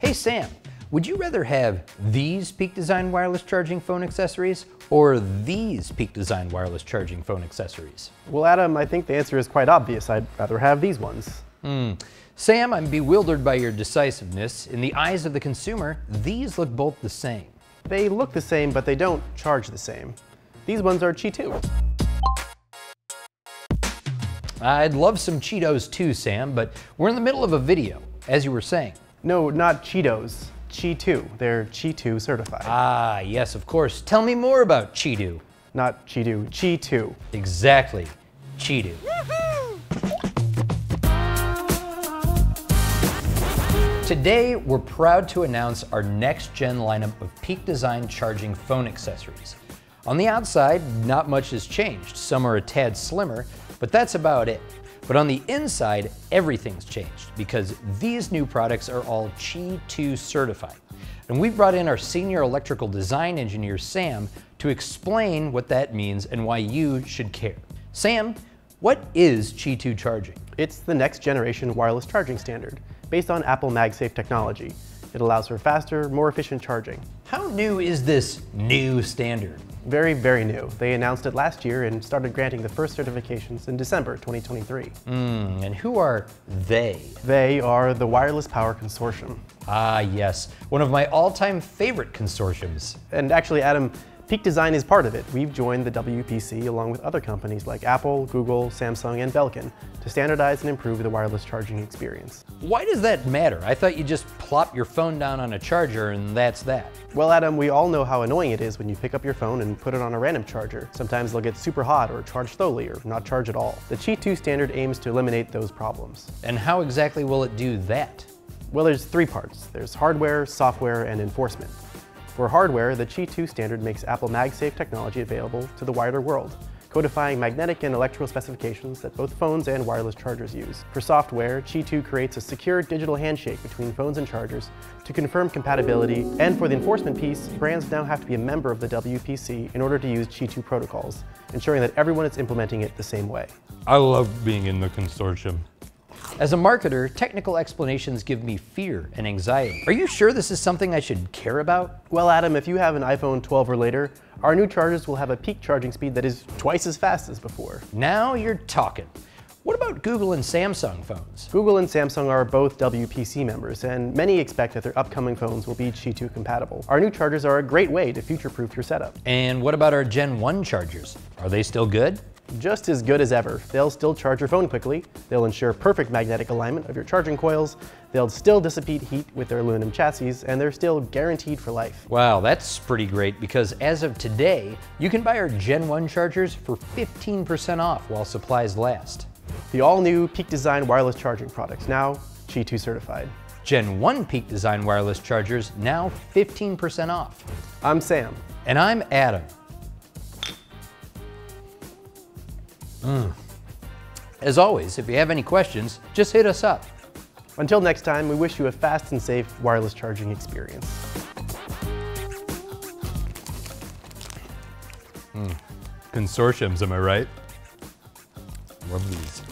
Hey Sam, would you rather have these Peak Design wireless charging phone accessories or these Peak Design wireless charging phone accessories? Well, Adam, I think the answer is quite obvious. I'd rather have these ones. Hmm. Sam, I'm bewildered by your decisiveness. In the eyes of the consumer, these look both the same. They look the same, but they don't charge the same. These ones are Qi 2. I'd love some Cheetos too, Sam, but we're in the middle of a video, as you were saying. No, not Cheetos. Qi 2. They're Qi 2 certified. Ah, yes, of course. Tell me more about Qi Not Qi Qi 2. Exactly. Qi Today, we're proud to announce our next gen lineup of Peak Design charging phone accessories. On the outside, not much has changed. Some are a tad slimmer, but that's about it. But on the inside, everything's changed because these new products are all Qi 2 certified. And we brought in our senior electrical design engineer, Sam, to explain what that means and why you should care. Sam, what is Qi 2 charging? It's the next generation wireless charging standard based on Apple MagSafe technology. It allows for faster, more efficient charging. How new is this new standard? Very, very new. They announced it last year and started granting the first certifications in December 2023. Mm, and who are they? They are the Wireless Power Consortium. Ah, yes. One of my all-time favorite consortiums. And actually, Adam, Peak Design is part of it. We've joined the WPC along with other companies like Apple, Google, Samsung, and Belkin to standardize and improve the wireless charging experience. Why does that matter? I thought you just plop your phone down on a charger and that's that. Well, Adam, we all know how annoying it is when you pick up your phone and put it on a random charger. Sometimes they'll get super hot or charge slowly or not charge at all. The Qi 2 standard aims to eliminate those problems. And how exactly will it do that? Well, there's three parts. There's hardware, software, and enforcement. For hardware, the Qi 2 standard makes Apple MagSafe technology available to the wider world, codifying magnetic and electrical specifications that both phones and wireless chargers use. For software, Qi 2 creates a secure digital handshake between phones and chargers to confirm compatibility, and for the enforcement piece, brands now have to be a member of the WPC in order to use Qi 2 protocols, ensuring that everyone is implementing it the same way. I love being in the consortium. As a marketer, technical explanations give me fear and anxiety. Are you sure this is something I should care about? Well, Adam, if you have an iPhone 12 or later, our new chargers will have a peak charging speed that is twice as fast as before. Now you're talking. What about Google and Samsung phones? Google and Samsung are both WPC members, and many expect that their upcoming phones will be Qi 2 compatible. Our new chargers are a great way to future-proof your setup. And what about our Gen 1 chargers? Are they still good? Just as good as ever. They'll still charge your phone quickly, they'll ensure perfect magnetic alignment of your charging coils, they'll still dissipate heat with their aluminum chassis, and they're still guaranteed for life. Wow, that's pretty great because as of today, you can buy our Gen 1 chargers for 15% off while supplies last. The all-new Peak Design wireless charging products, now Qi 2 certified. Gen 1 Peak Design wireless chargers, now 15% off. I'm Sam. And I'm Adam. Mm. As always, if you have any questions, just hit us up. Until next time, we wish you a fast and safe wireless charging experience. Mm. Consortiums, am I right? Love these.